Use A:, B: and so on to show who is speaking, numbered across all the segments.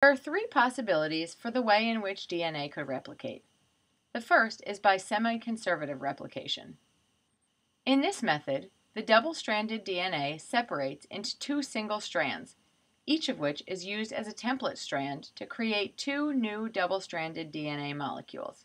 A: There are three possibilities for the way in which DNA could replicate. The first is by semi-conservative replication. In this method, the double-stranded DNA separates into two single strands, each of which is used as a template strand to create two new double-stranded DNA molecules.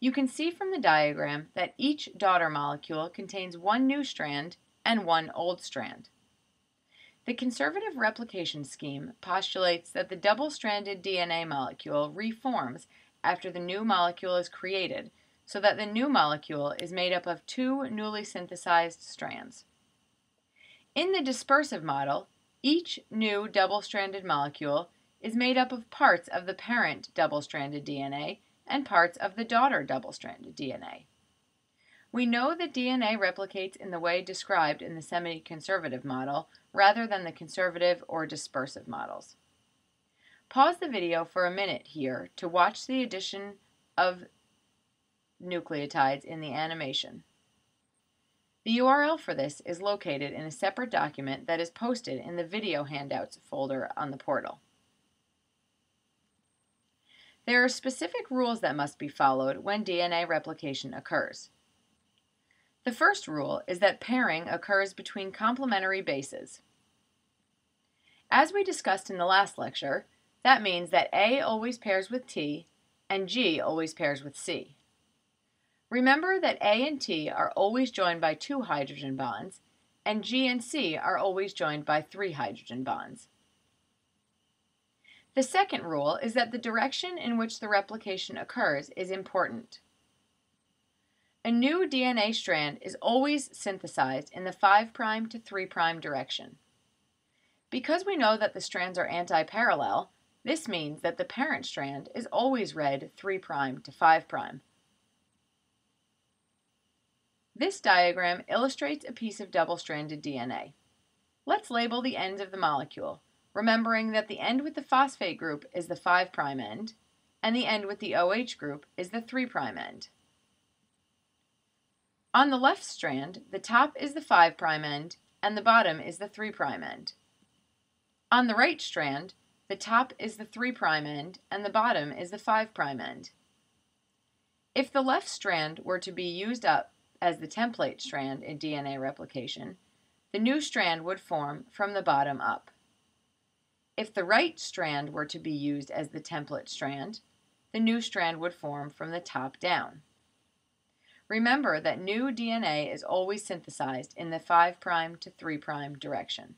A: You can see from the diagram that each daughter molecule contains one new strand and one old strand. The conservative replication scheme postulates that the double-stranded DNA molecule reforms after the new molecule is created so that the new molecule is made up of two newly synthesized strands. In the dispersive model, each new double-stranded molecule is made up of parts of the parent double-stranded DNA and parts of the daughter double-stranded DNA. We know that DNA replicates in the way described in the semi-conservative model rather than the conservative or dispersive models. Pause the video for a minute here to watch the addition of nucleotides in the animation. The URL for this is located in a separate document that is posted in the video handouts folder on the portal. There are specific rules that must be followed when DNA replication occurs. The first rule is that pairing occurs between complementary bases. As we discussed in the last lecture, that means that A always pairs with T and G always pairs with C. Remember that A and T are always joined by two hydrogen bonds, and G and C are always joined by three hydrogen bonds. The second rule is that the direction in which the replication occurs is important. A new DNA strand is always synthesized in the 5' to 3' direction. Because we know that the strands are anti-parallel, this means that the parent strand is always read 3' to 5'. This diagram illustrates a piece of double-stranded DNA. Let's label the ends of the molecule, remembering that the end with the phosphate group is the 5' end, and the end with the OH group is the 3' end. On the left strand, the top is the 5' end and the bottom is the 3' end. On the right strand, the top is the 3' end and the bottom is the 5' end. If the left strand were to be used up as the template strand in DNA replication, the new strand would form from the bottom up. If the right strand were to be used as the template strand, the new strand would form from the top down. Remember that new DNA is always synthesized in the 5' to 3' direction.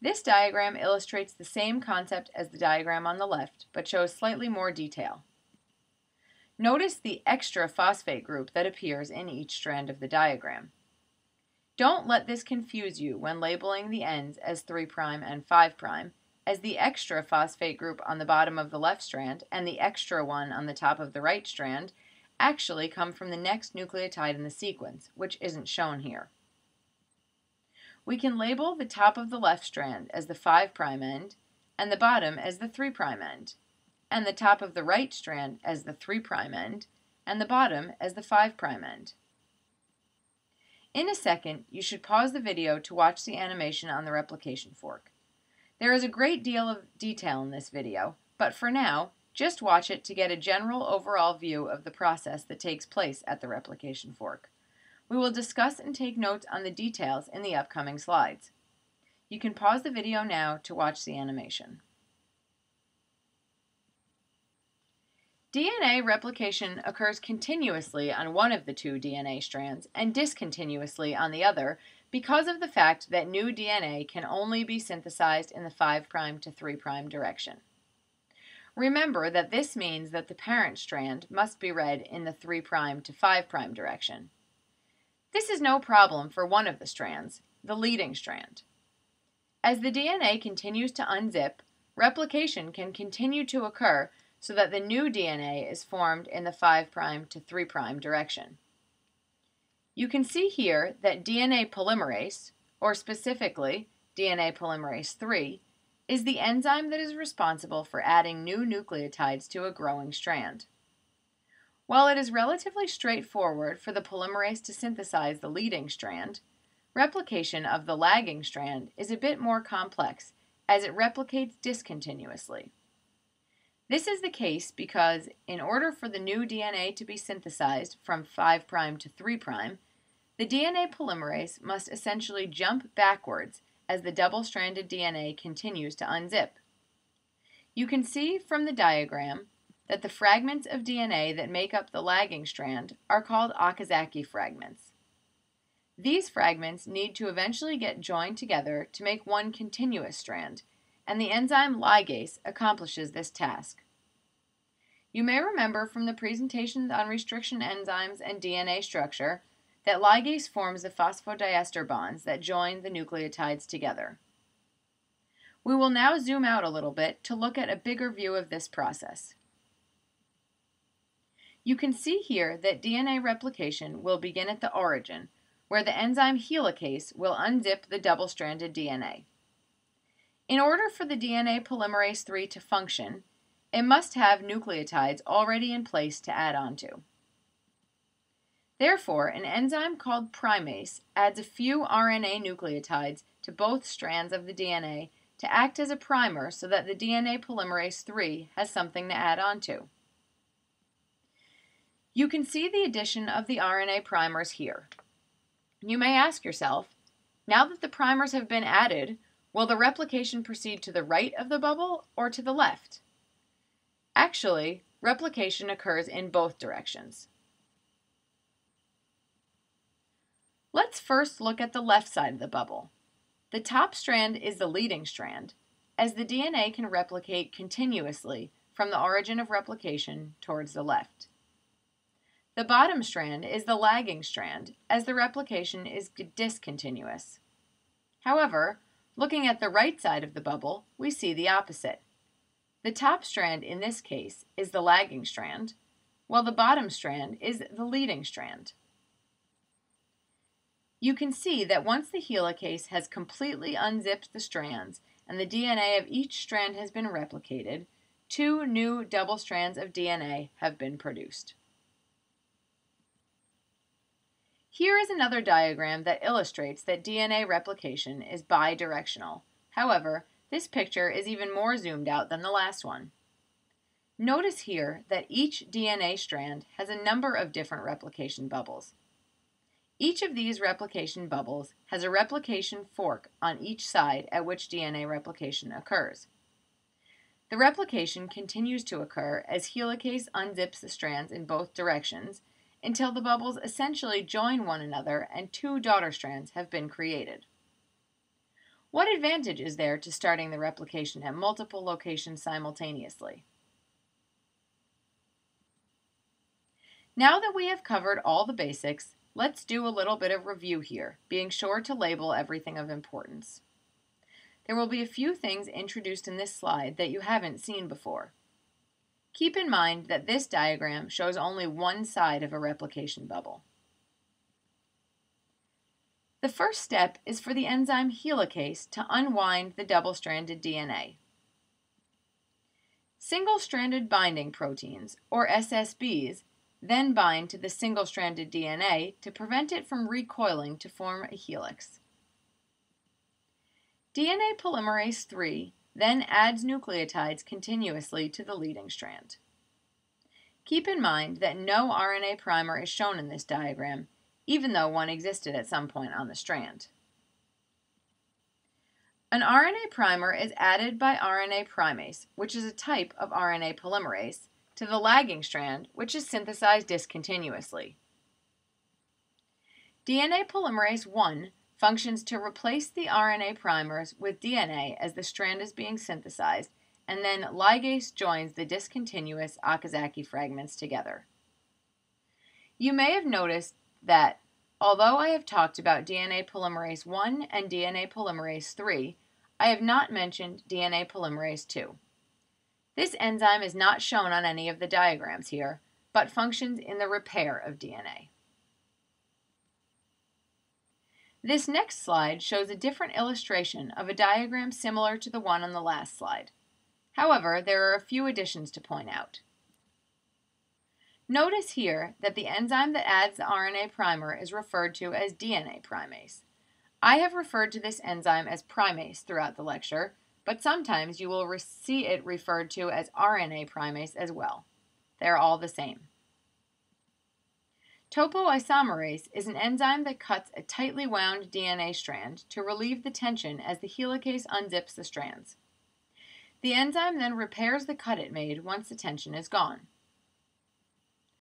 A: This diagram illustrates the same concept as the diagram on the left, but shows slightly more detail. Notice the extra phosphate group that appears in each strand of the diagram. Don't let this confuse you when labeling the ends as 3' and 5', as the extra phosphate group on the bottom of the left strand and the extra one on the top of the right strand actually come from the next nucleotide in the sequence, which isn't shown here. We can label the top of the left strand as the 5' end and the bottom as the 3' end, and the top of the right strand as the 3' end and the bottom as the 5' end. In a second, you should pause the video to watch the animation on the replication fork. There is a great deal of detail in this video, but for now, just watch it to get a general overall view of the process that takes place at the replication fork. We will discuss and take notes on the details in the upcoming slides. You can pause the video now to watch the animation. DNA replication occurs continuously on one of the two DNA strands and discontinuously on the other because of the fact that new DNA can only be synthesized in the 5' to 3' direction. Remember that this means that the parent strand must be read in the 3' to 5' direction. This is no problem for one of the strands, the leading strand. As the DNA continues to unzip, replication can continue to occur so that the new DNA is formed in the 5' to 3' direction. You can see here that DNA polymerase, or specifically DNA polymerase 3, is the enzyme that is responsible for adding new nucleotides to a growing strand. While it is relatively straightforward for the polymerase to synthesize the leading strand, replication of the lagging strand is a bit more complex as it replicates discontinuously. This is the case because in order for the new DNA to be synthesized from 5' to 3', the DNA polymerase must essentially jump backwards as the double-stranded DNA continues to unzip. You can see from the diagram that the fragments of DNA that make up the lagging strand are called Okazaki fragments. These fragments need to eventually get joined together to make one continuous strand, and the enzyme ligase accomplishes this task. You may remember from the presentations on restriction enzymes and DNA structure that ligase forms the phosphodiester bonds that join the nucleotides together. We will now zoom out a little bit to look at a bigger view of this process. You can see here that DNA replication will begin at the origin, where the enzyme helicase will unzip the double-stranded DNA. In order for the DNA polymerase III to function, it must have nucleotides already in place to add onto. Therefore, an enzyme called primase adds a few RNA nucleotides to both strands of the DNA to act as a primer so that the DNA polymerase III has something to add onto. You can see the addition of the RNA primers here. You may ask yourself, now that the primers have been added, will the replication proceed to the right of the bubble or to the left? Actually, replication occurs in both directions. Let's first look at the left side of the bubble. The top strand is the leading strand, as the DNA can replicate continuously from the origin of replication towards the left. The bottom strand is the lagging strand, as the replication is discontinuous. However, looking at the right side of the bubble, we see the opposite. The top strand in this case is the lagging strand, while the bottom strand is the leading strand. You can see that once the helicase has completely unzipped the strands and the DNA of each strand has been replicated, two new double strands of DNA have been produced. Here is another diagram that illustrates that DNA replication is bidirectional. However, this picture is even more zoomed out than the last one. Notice here that each DNA strand has a number of different replication bubbles. Each of these replication bubbles has a replication fork on each side at which DNA replication occurs. The replication continues to occur as helicase unzips the strands in both directions until the bubbles essentially join one another and two daughter strands have been created. What advantage is there to starting the replication at multiple locations simultaneously? Now that we have covered all the basics, let's do a little bit of review here, being sure to label everything of importance. There will be a few things introduced in this slide that you haven't seen before. Keep in mind that this diagram shows only one side of a replication bubble. The first step is for the enzyme helicase to unwind the double-stranded DNA. Single-stranded binding proteins, or SSBs, then bind to the single-stranded DNA to prevent it from recoiling to form a helix. DNA polymerase III then adds nucleotides continuously to the leading strand. Keep in mind that no RNA primer is shown in this diagram, even though one existed at some point on the strand. An RNA primer is added by RNA primase, which is a type of RNA polymerase, to the lagging strand, which is synthesized discontinuously. DNA polymerase I functions to replace the RNA primers with DNA as the strand is being synthesized, and then ligase joins the discontinuous Okazaki fragments together. You may have noticed that although I have talked about DNA polymerase I and DNA polymerase III, I have not mentioned DNA polymerase II. This enzyme is not shown on any of the diagrams here, but functions in the repair of DNA. This next slide shows a different illustration of a diagram similar to the one on the last slide. However, there are a few additions to point out. Notice here that the enzyme that adds the RNA primer is referred to as DNA primase. I have referred to this enzyme as primase throughout the lecture, but sometimes you will see it referred to as RNA primase as well. They're all the same. Topoisomerase is an enzyme that cuts a tightly wound DNA strand to relieve the tension as the helicase unzips the strands. The enzyme then repairs the cut it made once the tension is gone.